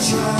try.